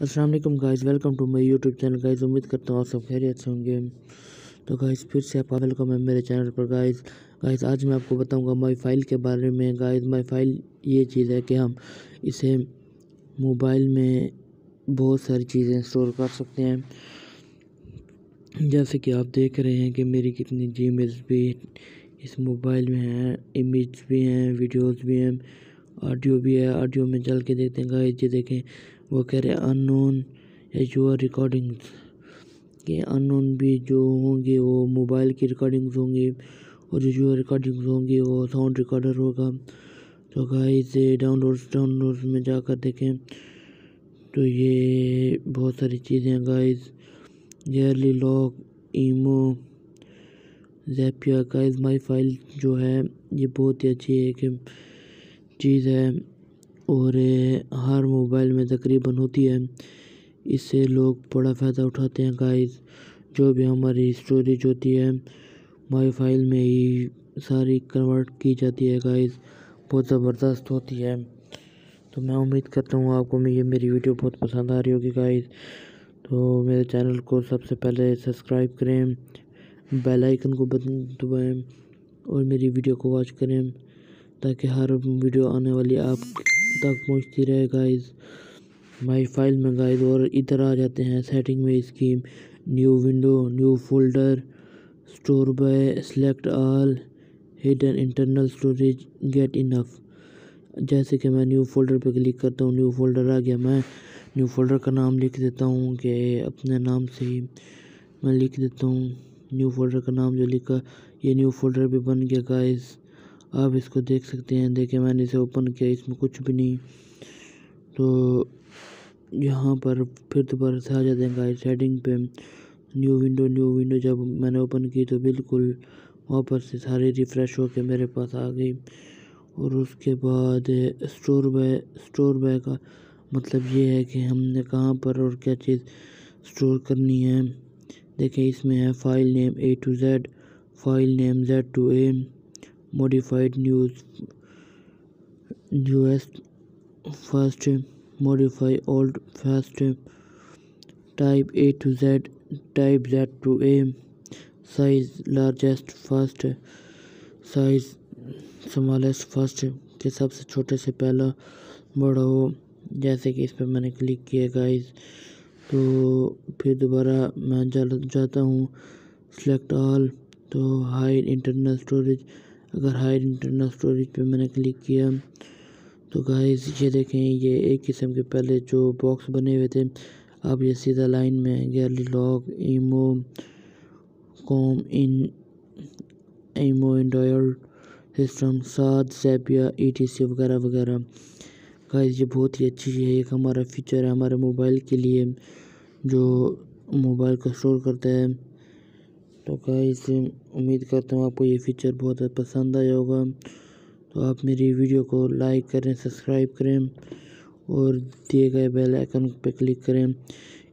السلام علیکم guys welcome to my YouTube channel guys امید کرتا ہوں آپ سب خیریت سے ہوں گے۔ تو گائز پھر سے آپ کا ویلکم ہے میرے چینل پر گائز گائز آج میں آپ کو بتاؤں گا مائی فائل کے بارے میں۔ گائز مائی فائل یہ چیز ہے کہ ہم اسے موبائل میں بہت ساری چیزیں اسٹور کر سکتے ہیں۔ جیسے کہ آپ دیکھ رہے ہیں کہ میری کتنی جی میلز بھی اس موبائل میں ہیں امیج بھی ہیں ویڈیوز بھی ہیں آڈیو بھی ہے۔ آڈیو میں چل کے دیکھتے ہیں گائز یہ دیکھیں۔ وہ کہہ رہے ان نون یور ریکارڈنگز کہ ان نون بھی جو ہوں گے وہ موبائل کی ریکارڈنگز ہوں گی اور جو ریکارڈنگز ہوں گی وہ ساؤنڈ ریکارڈر ہوگا۔ تو گائز ڈاؤن لوڈز ڈاؤن لوڈز میں جا کر دیکھیں تو یہ بہت ساری چیزیں ہیں گائز گیئرلی لاک ایمو زیپیا گائز مائی فائل جو ہے یہ بہت ہی اچھی ایک چیز ہے۔ اور ہر موبائل میں تقریباً ہوتی ہے۔ اس سے لوگ بڑا فائدہ اٹھاتے ہیں گائز جو بھی ہماری اسٹوریج ہوتی ہے مائی فائل میں ہی ساری کنورٹ کی جاتی ہے گائز بہت زبردست ہوتی ہے۔ تو میں امید کرتا ہوں آپ کو یہ میری ویڈیو بہت پسند آ رہی ہوگی گائز تو میرے چینل کو سب سے پہلے سبسکرائب کریں بیل آئیکن کو دبائیں اور میری ویڈیو کو واچ کریں۔ تاکہ ہر ویڈیو آنے والی آپ تک پہنچتی رہے گائز مائی فائل میں گائز اور ادھر آ جاتے ہیں سیٹنگ میں اس کی new window new folder store by select all hidden internal storage get enough جیسے کہ میں نیو فولڈر پہ کلک کرتا ہوں نیو فولڈر آ گیا، میں نیو فولڈر کا نام لکھ دیتا ہوں کہ اپنے نام سے ہی میں لکھ دیتا ہوں نیو فولڈر کا نام جو لکھا، یہ نیو فولڈر بھی بن گیا گائز آپ اس کو دیکھ سکتے ہیں۔ دیکھیں، میں نے اسے اوپن کیا، اس میں کچھ بھی نہیں۔ تو یہاں پر پھر دوبارہ سے آ جاتے ہیں گائز سیٹنگ پہ نیو ونڈو نیو ونڈو جب میں نے اوپن کی تو بالکل واپس سے سارے ریفریش ہو کے میرے پاس آ گئی۔ اور اس کے بعد اسٹور بے اسٹور بے کا مطلب یہ ہے کہ ہم نے کہاں پر اور کیا چیز اسٹور کرنی ہے۔ دیکھیں، اس میں ہے file name A to Z file name Z to A modified news newest first modify old fast type A to Z type Z to A. Size largest first size smallest first کہ سب سے چھوٹے سے پہلا بڑا ہو جیسے کہ اس پہ میں نے کلک کیا گائز تو پھر دوبارہ میں جاتا ہوں سلیکٹ آل تو ہائر انٹرنل اسٹوریج اگر ہائر انٹرنل اسٹوریج پہ میں نے کلک کیا، تو گائز یہ دیکھیں، یہ ایک قسم کے پہلے جو باکس بنے ہوئے تھے، اب یہ سیدھا لائن میں گیلری لاک ایمو، کوم ان، ایمو انڈائر سسٹم ساتھ زیپیا ای ٹی سی وغیرہ وغیرہ۔ گائز یہ بہت ہی اچھی ہے، ایک ہمارا فیچر ہے ہمارے موبائل کے لیے، جو موبائل کو اسٹور کرتا ہے۔ تو گائز امید کرتا ہوں آپ کو یہ فیچر بہت پسند آیا ہوگا۔ تو آپ میری ویڈیو کو لائک کریں سبسکرائب کریں اور دیے گئے بیل آئکن پہ کلک کریں۔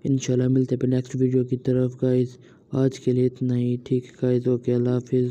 انشاءاللہ ملتے پہ نیکسٹ ویڈیو کی طرف گائز آج کے لیے اتنا ہی۔ ٹھیک ہے گائز اوکے اللہ حافظ۔